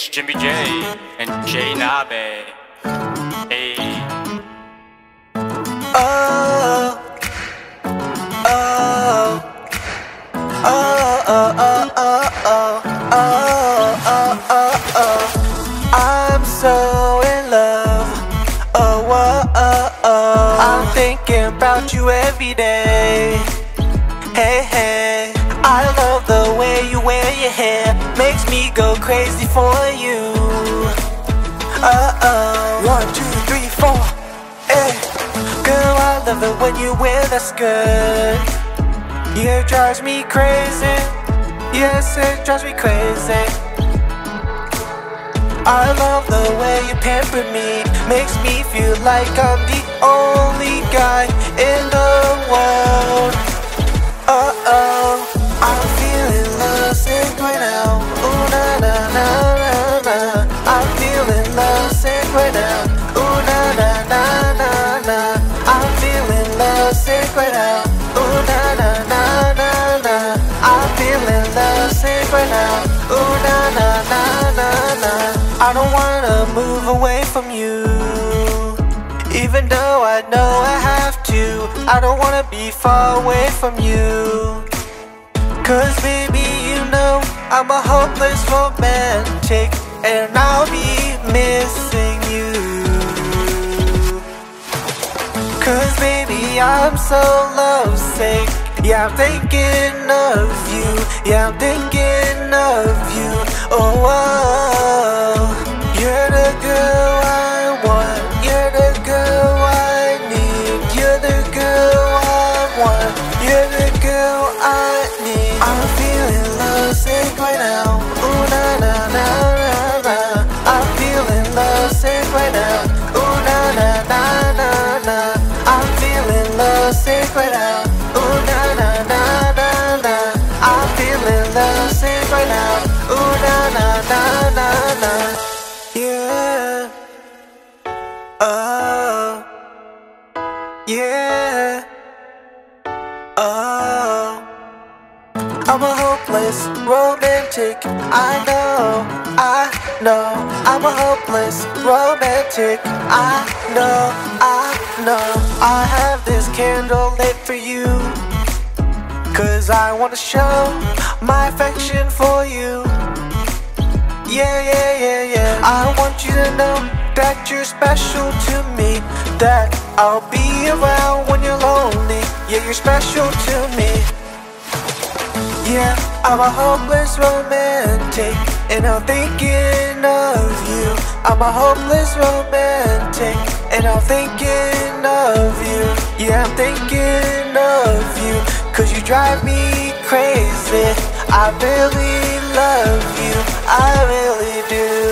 it's Jimmy J and JNabe. Hey. Oh, oh, oh, oh, oh, oh, oh, oh, oh, oh. I'm so in love. Oh, oh, oh, oh. I'm thinking about you every day. Me go crazy for you. Uh oh. One, two, three, four. Hey. Girl, I love it when you wear that skirt. Yeah, it drives me crazy. Yes, it drives me crazy. I love the way you pamper me. Makes me feel like I'm the only guy in the world. Right now. Uh, ooh na na na na na. I'm feeling lovesick right now. Uh, ooh na na na na na. I'm feeling lovesick right now. Uh, ooh na na na na na. I don't wanna move away from you. Even though I know I have to, I don't wanna be far away from you. Cause baby, you know I'm a hopeless romantic, and I'll be missing Cause baby, I'm so lovesick. Yeah, I'm thinking of you. Yeah, I'm thinking feeling lovesick right now. Ooh na na na na na. Yeah. Oh. Yeah. Oh. I'm a hopeless romantic. I know, I know. I'm a hopeless romantic. I know, I know. I have this candle lit for you. Cause I wanna show my affection for you. Yeah, yeah, yeah, yeah. I want you to know that you're special to me. That I'll be around when you're lonely. Yeah, you're special to me. Yeah, I'm a hopeless romantic, and I'm thinking of you. I'm a hopeless romantic, and I'm thinking of you. Yeah, I'm thinking of drive me crazy. I really love you, I really do.